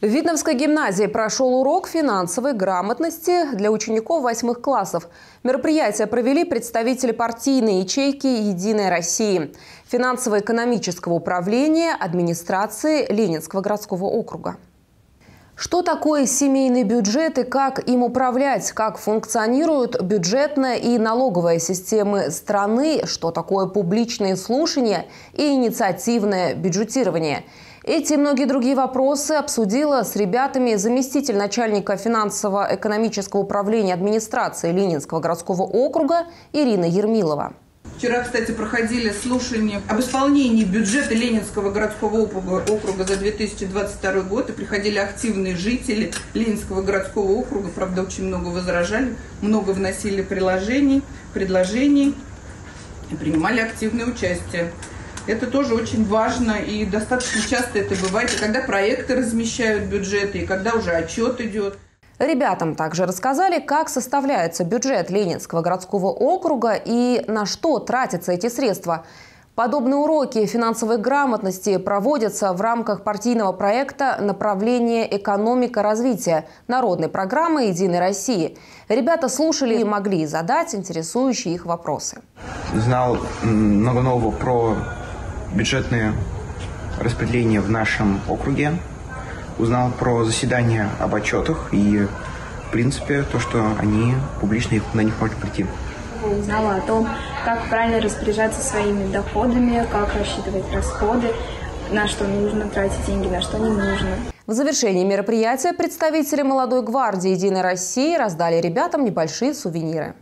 В Видновской гимназии прошел урок финансовой грамотности для учеников восьмых классов. Мероприятие провели представители партийной ячейки «Единой России», финансово-экономического управления, администрации Ленинского городского округа. Что такое семейный бюджет и как им управлять? Как функционируют бюджетная и налоговая системы страны? Что такое публичные слушания и инициативное бюджетирование – эти и многие другие вопросы обсудила с ребятами заместитель начальника финансово-экономического управления администрации Ленинского городского округа Ирина Ермилова. Вчера, кстати, проходили слушания об исполнении бюджета Ленинского городского округа, за 2022 год. И приходили активные жители Ленинского городского округа. Правда, очень много возражали, много вносили приложений, предложений и принимали активное участие. Это тоже очень важно и достаточно часто это бывает, и когда проекты размещают бюджеты, и когда уже отчет идет. Ребятам также рассказали, как составляется бюджет Ленинского городского округа и на что тратятся эти средства. Подобные уроки финансовой грамотности проводятся в рамках партийного проекта «Направление экономика развития» народной программы «Единой России». Ребята слушали и могли задать интересующие их вопросы. Знал много нового про бюджетные распределения в нашем округе, узнал про заседания об отчетах и, в принципе, то, что они публично на них можно прийти. Узнала о том, как правильно распоряжаться своими доходами, как рассчитывать расходы, на что нужно тратить деньги, на что не нужно. В завершении мероприятия представители молодой гвардии «Единой России» раздали ребятам небольшие сувениры.